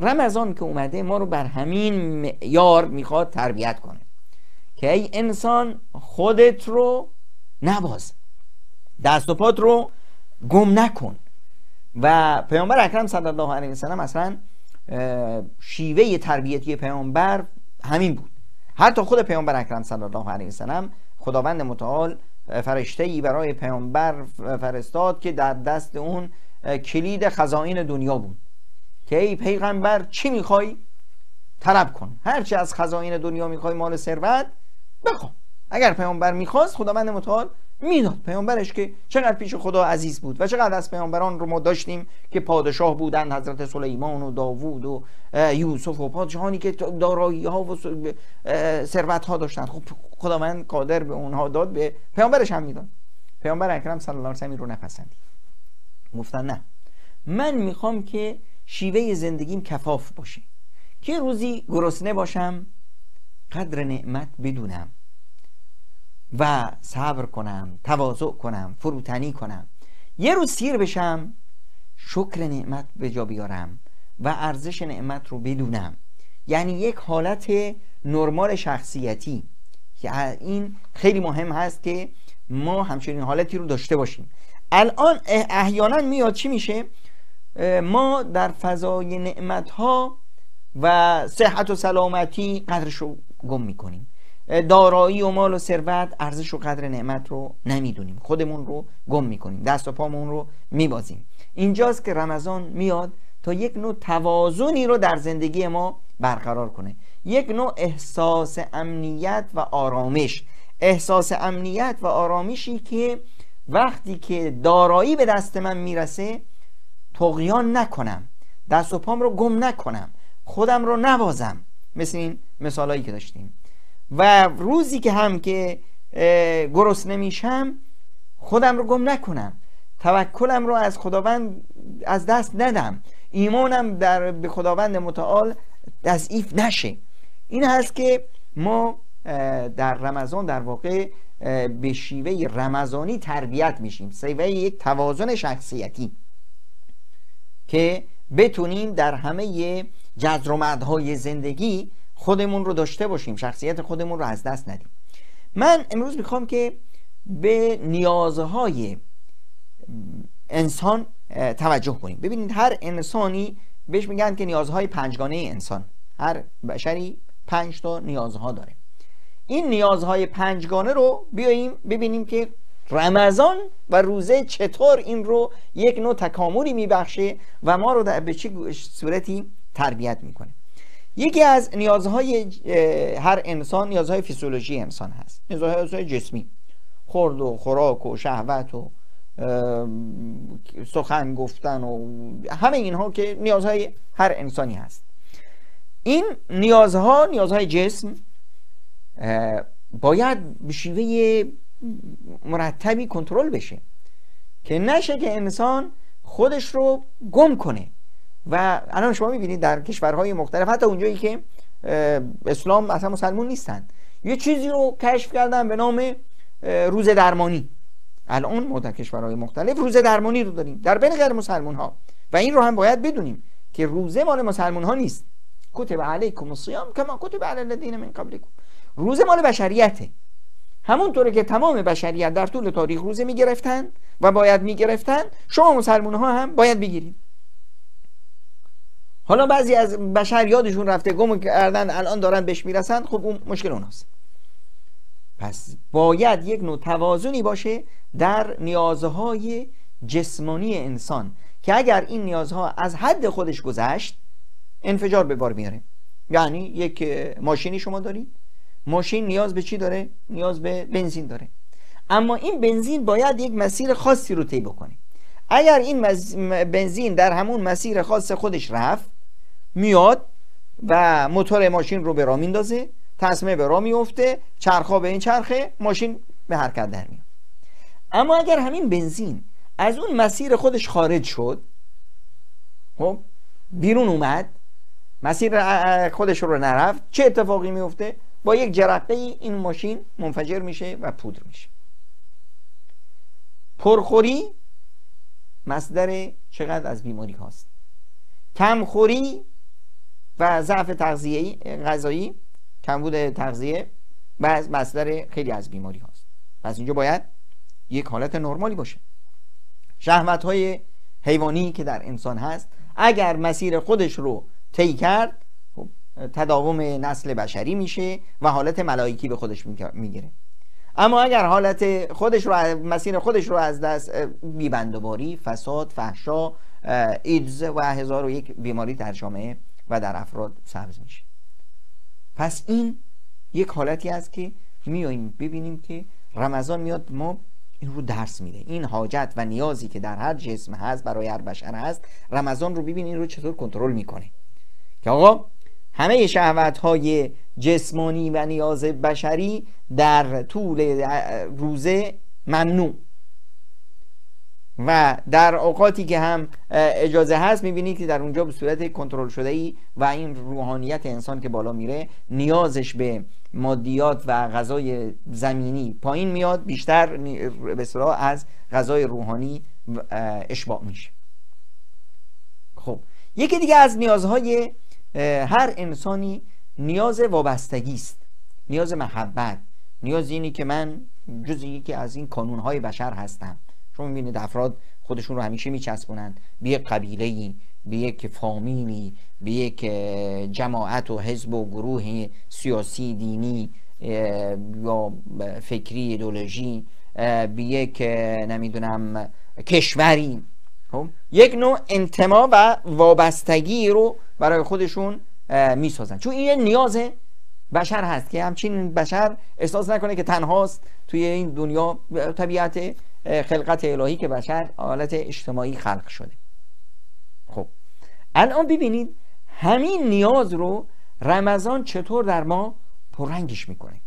رمضان که اومده ما رو بر همین معیار می‌خواد تربیت کنه. که ای انسان خودت رو نباز. دست و پات رو گم نکن. و پیامبر اکرم صلی الله علیه وسلم اصلا شیوه تربیتی پیامبر همین بود. حتی خود پیامبر اکرم صلی الله علیه وسلم خداوند متعال فرشته ای برای پیامبر فرستاد که در دست اون کلید خزائن دنیا بود. که ای پیغمبر چی می‌خوای؟ طلب کن. هرچی از خزائن دنیا می‌خوای مال ثروت بخوا اگر پیامبر می‌خواست خداوند متعال می‌داد. پیامبرش که چقدر پیش خدا عزیز بود و چقدر از پیامبران رو ما داشتیم که پادشاه بودن حضرت سلیمان و داوود و یوسف و پادشاهانی که دارایی ها و ثروت ها داشتن خب خداوند قادر به اونها داد به پیامبرش هم می‌داد. پیامبر اکرم صلی الله علیه و رو نپسندید. گفتن نه. من می‌خوام که شیوه زندگیم کفاف باشه. که روزی گرسنه باشم قدر نعمت بدونم و صبر کنم تواضع کنم فروتنی کنم. یه روز سیر بشم شکر نعمت به جا بیارم و ارزش نعمت رو بدونم. یعنی یک حالت نرمال شخصیتی که این خیلی مهم هست که ما همچنین حالتی رو داشته باشیم. الان احیانا میاد چی میشه؟ ما در فضای نعمت ها و صحت و سلامتی قدرش رو گم می‌کنیم. دارایی و مال و ثروت ارزش و قدر نعمت رو نمی‌دونیم. خودمون رو گم می‌کنیم. دست و پامون رو میبازیم. اینجاست که رمضان میاد تا یک نوع توازنی رو در زندگی ما برقرار کنه. یک نوع احساس امنیت و آرامش. احساس امنیت و آرامشی که وقتی که دارایی به دست من می‌رسه تقیان نکنم. دست و پام رو گم نکنم. خودم رو نبازم مثل این مثالهایی که داشتیم. و روزی که هم که گرسنه نمیشم خودم رو گم نکنم. توکلم رو از خداوند از دست ندم. ایمانم در به خداوند متعال ضعیف نشه. این هست که ما در رمضان در واقع به شیوه رمضانی تربیت میشیم. سیوه یک توازن شخصیتی. که بتونیم در همه جزر و زندگی خودمون رو داشته باشیم شخصیت خودمون رو از دست ندیم. من امروز می‌خوام که به نیازهای انسان توجه کنیم. ببینید هر انسانی بهش میگن که نیازهای پنجگانه انسان. هر بشری پنج تا نیازها داره. این نیازهای پنجگانه رو بیاییم ببینیم که رمضان و روزه چطور این رو یک نوع تکاملی میبخشه و ما رو در به چه صورتی تربیت می‌کنه. یکی از نیازهای هر انسان نیازهای فیزیولوژی انسان هست. نیازهای جسمی. خورد و خوراک و شهوت و سخن گفتن و همه اینها که نیازهای هر انسانی هست. این نیازها نیازهای جسم باید به شیوه مرتبی کنترل بشه که نشه که انسان خودش رو گم کنه. و الان شما می‌بینید در کشورهای مختلف حتی اونجایی که اسلام اصلا مسلمون نیستن. یه چیزی رو کشف کردن به نام روز درمانی. الان ما در کشورهای مختلف روز درمانی رو داریم. در بین غیر مسلمون ها و این رو هم باید بدونیم که روزه مال مسلمون ها نیست. کتب علیکم الصیام کما کتب علی الذین من قبلکم. روزه مال بشریته. همونطوره که تمام بشریت در طول تاریخ روزه می‌گرفتن و باید می‌گرفتن شما مسلمون ها هم باید بگیرید. حالا بعضی از بشر یادشون رفته گم کردن الان دارن بهش می‌رسن خب اون مشکل اوناست. پس باید یک نوع توازنی باشه در نیازهای جسمانی انسان که اگر این نیازها از حد خودش گذشت انفجار به بار میاره. یعنی یک ماشینی شما دارید ماشین نیاز به چی داره؟ نیاز به بنزین داره. اما این بنزین باید یک مسیر خاصی رو طی بکنه. اگر این بنزین در همون مسیر خاص خودش رفت میاد و موتور ماشین رو به راه میندازه تصمه به راه میفته چرخا به این چرخه ماشین به حرکت در میاد. اما اگر همین بنزین از اون مسیر خودش خارج شد خب بیرون اومد مسیر خودش رو نرفت چه اتفاقی میفته؟ با یک جرقه این ماشین منفجر میشه و پودر میشه. پرخوری مصدر چقدر از بیماری هاست؟ کمخوری و ضعف تغذیه غذایی کمبود تغذیه بعض مصدر خیلی از بیماری هاست. پس اینجا باید یک حالت نرمالی باشه. شهوت های حیوانی که در انسان هست اگر مسیر خودش رو طی کرد تداوم نسل بشری میشه و حالت ملائکی به خودش می‌گیره. اما اگر حالت خودش رو مسیر خودش رو از دست بیبندوباری فساد فحشا ایدز و هزار و یک بیماری در جامعه و در افراد سبز میشه. پس این یک حالتی است که میاییم ببینیم که رمضان میاد ما این رو درس میده. این حاجت و نیازی که در هر جسم هست برای هر بشر هست رمضان رو ببین این رو چطور کنترل می‌کنه. که آقا همه شهوت های جسمانی و نیاز بشری در طول روزه ممنوع. و در اوقاتی که هم اجازه هست می‌بینید که در اونجا به صورت کنترل شده ای و این روحانیت انسان که بالا میره نیازش به مادیات و غذای زمینی پایین میاد بیشتر به از غذای روحانی اشباع میشه. خب یکی دیگه از نیازهای هر انسانی نیاز وابستگی است. نیاز محبت. نیاز اینی که من جز یکی از این کانونهای بشر هستم. شما می‌بینید افراد خودشون رو همیشه میچسبونند. به یک قبیله به یک فامیلی به یک جماعت و حزب و گروه سیاسی دینی یا فکری ایدولوژی به یک نمی‌دونم کشوری. خب؟ یک نوع انتما و وابستگی رو برای خودشون می‌سازن. چون این نیاز بشر هست که همچین بشر احساس نکنه که تنهاست توی این دنیا. طبیعت خلقت الهی که بشر حالت اجتماعی خلق شده. خب. الان ببینید همین نیاز رو رمضان چطور در ما پررنگش می‌کنه.